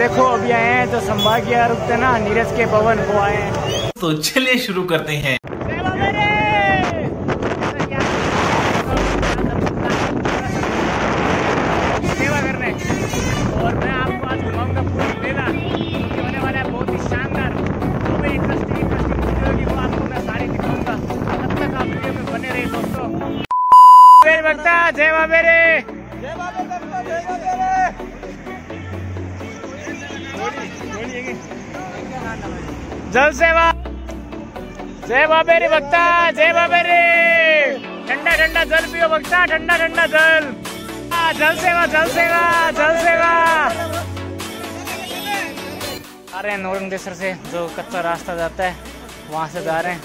देखो अभी आए हैं तो संभाग्य रुकते ना नीरज के भवन को आए हैं। तो चलिए शुरू करते हैं। सेवा करने। और मैं आपको आज घुमाऊँगा पूरा मेला ये होने वाला बहुत ही शानदार। जो भी इंटरेस्टिंग इंटरेस्टिंग वीडियो होगी वो आपको मैं सारी दिखाऊँगा। तब तक आप वीडियो में बने रहे दोस्तों। मेरे भक्ता जय बाबे जल सेवा। जय बाबे रे भक्ता, जय बाबे रे ठंडा ठंडा जल पियो भक्ता, ठंडा ठंडा जल। जल सेवा जल सेवा जल सेवा। आ रहे हैं नोरंगेश्वर से, जो कच्चा रास्ता जाता है, वहाँ से जा रहे हैं।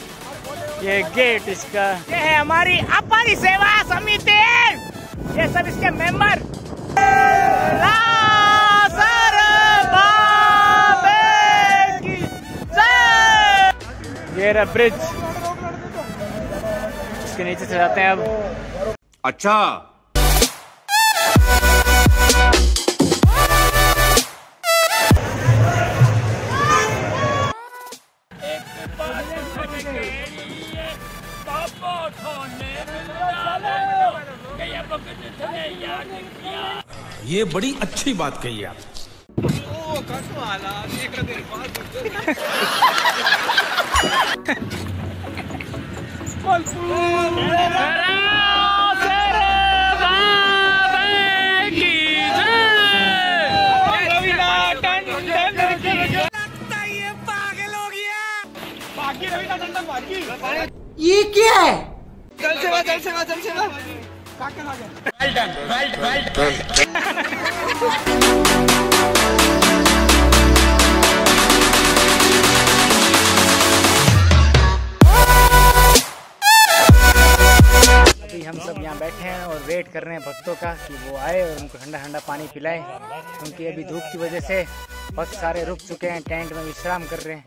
ये गेट इसका। ये है हमारी अपारी सेवा समिति। ये सब इसके मेंबर। ये रहा ब्रिज इसके नीचे से जाते हैं अब। अच्छा। ये बड़ी अच्छी बात कही आप। ये क्या है? अभी हम सब यहाँ बैठे हैं और वेट कर रहे हैं भक्तों का कि वो आए और उनको ठंडा ठंडा पानी पिलाए। क्योंकि अभी धूप की वजह से भक्त सारे रुक चुके हैं टेंट में विश्राम कर रहे हैं।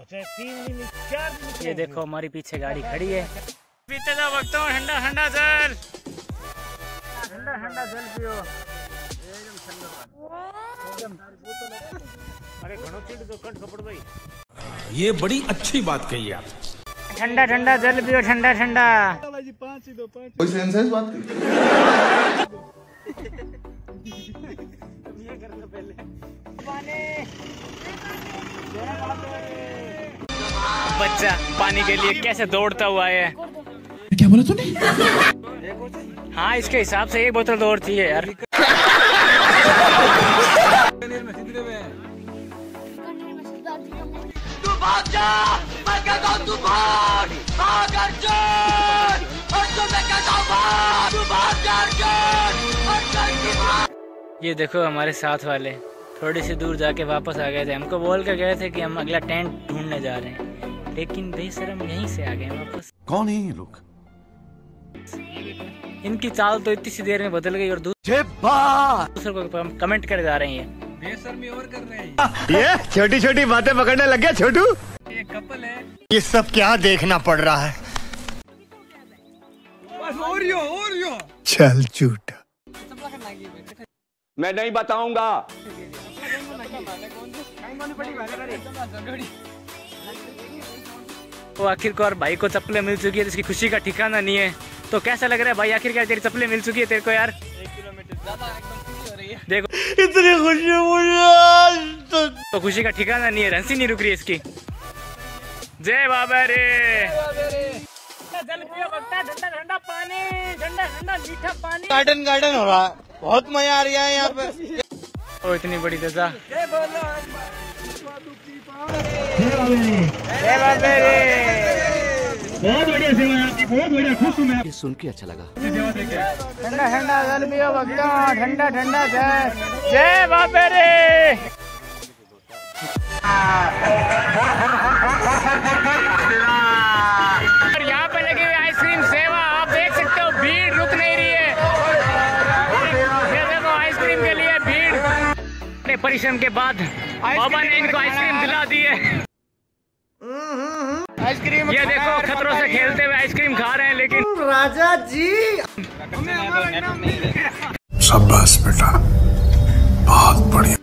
ये देखो हमारी पीछे गाड़ी खड़ी है। पीते जाओ भक्तों ठंडा ठंडा जल। ठंडा ठंडा जल पियो। अरे घणो कट कपड़ भाई। ये बड़ी अच्छी बात कही आप। ठंडा ठंडा जल पियो ठंडा ठंडा। कोई सेंस है इस बात की? बच्चा पानी के लिए कैसे दौड़ता हुआ है? क्या बोला तूने? हाँ इसके हिसाब से एक बोतल दौड़ती है यार। ये देखो हमारे साथ वाले। थोड़ी सी दूर जाके वापस आ गए थे। हमको बोल कर गए थे कि हम अगला टेंट ढूँढने जा रहे हैं। लेकिन बेशरम यहीं से आ गए वापस। कौन है ये लोग? इनकी चाल तो इतनी सी देर में बदल गई और दूसरे को कमेंट कर जा रही है। ये छोटी छोटी बातें पकड़ने लग गया छोटू? ये सब क्या देखना पड़ रहा है? चल झूठा। मैं नहीं बताऊँगा। वो आखिरकार भाई को चप्पलें मिल चुकी है तो इसकी खुशी का ठिकाना नहीं है। तो कैसा लग रहा है भाई? आखिरकार तेरी चप्पलें मिल चुकी है तेरे को यार? एक किलोमीटर देखो। इतनी खुशी मुझे तो खुशी का ठिकाना नहीं है हँसी नहीं रुक रही है इसकी। जय बाबा रे जल पियो ठंडा ठंडा पानी ठंडा ठंडा मीठा पानी। गार्डन गार्डन हो रहा है। बहुत मज़ा आ रहा है यहाँ पे। ओ इतनी बड़ी दजा जय बाबा रे। ये सुन के अच्छा लगा ठंडा ठंडा पियो भक्ता ठंडा ठंडा जय जय बाबा रे सेवा आप देख सकते हो, भीड़ रुक नहीं रही है। आइसक्रीम के लिए भीड़। परिश्रम के बाद बाबा ने इनको आइसक्रीम दिला दी है। आइसक्रीम ये देखो खतरों से खेलते हुए आइसक्रीम खा रहे हैं लेकिन राजा जी। शाबाश बेटा। बहुत बढ़िया।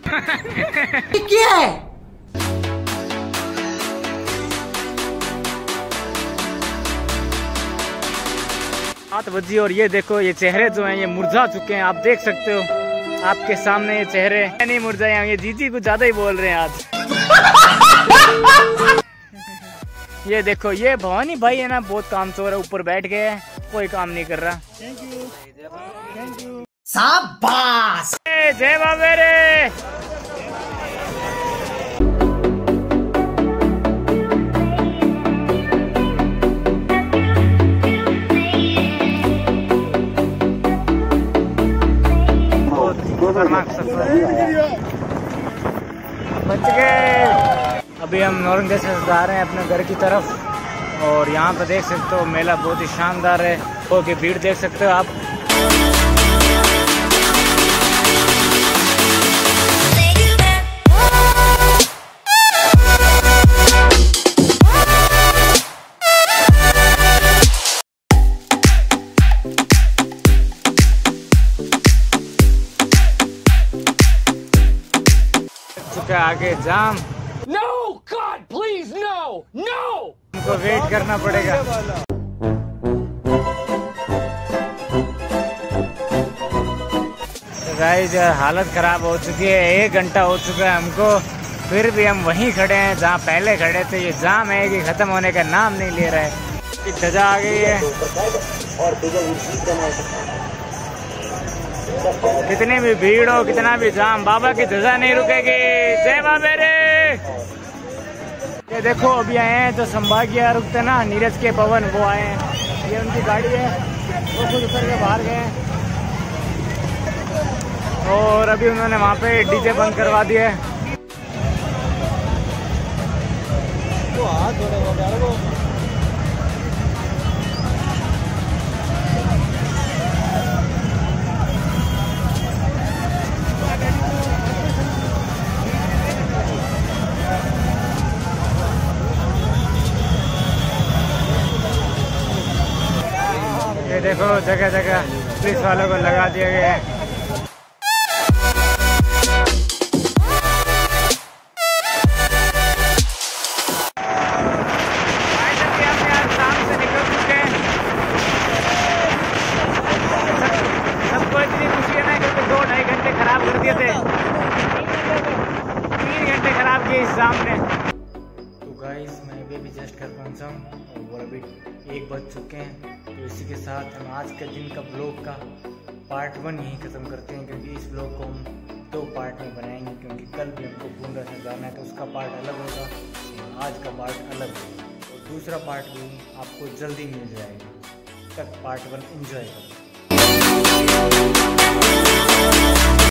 क्या है? सात बजी और ये देखो ये चेहरे जो हैं ये मुरझा चुके हैं आप देख सकते हो। आपके सामने ये चेहरे। नहीं मुरझाए हम ये जीजी कुछ ज़्यादा ही बोल रहे हैं आज। ये देखो ये भवानी भाई है ना बहुत काम चोर है ऊपर बैठ गए कोई काम नहीं कर रहा। शाबाश। ए, जय बाबे रे। बच गए। अभी हम नौरंगे से जा रहे हैं अपने घर की तरफ़। और यहाँ पर देख सकते हो, मेला बहुत ही शानदार है। ओके की भीड़ देख सकते हो आप। चुका आगे जाम। No God, please, no! No! हमको वेट करना पड़ेगा। गाइस हालत खराब हो चुकी है एक घंटा हो चुका है हमको। फिर भी हम वहीं खड़े हैं जहाँ पहले खड़े थे। ये जाम है कि खत्म होने का नाम नहीं ले रहा। है ध्वजा आ गई है। कितनी भी भीड़ हो, कितना भी जाम, बाबा की ध्वजा नहीं रुकेगी। जय बाबे रे। ये देखो, अभी आए हैं जो संभागिया रुकते ना, नीरज के पवन, वो आए हैं। ये उनकी गाड़ी है, वो खुद उतर के बाहर गए हैं। और अभी उन्होंने वहाँ पे डीजे बंद करवा है। जगह जगह पुलिस वालों को लगा दिया गया है। तीन घंटे खराब किए इस शाम ने तो गाइस मैं भी जस्ट कर हूँ और अभी एक बज चुके हैं। तो इसी के साथ हम आज के दिन का ब्लॉग का पार्ट वन यहीं ख़त्म करते हैं, क्योंकि इस ब्लॉग को हम दो पार्ट में बनाएँगे, क्योंकि कल भी हमको बूंदा से जाना है तो उसका पार्ट अलग होगा, और आज का पार्ट अलग होगा और दूसरा पार्ट भी आपको जल्दी मिल जाएगा। तक पार्ट वन इंजॉय करो।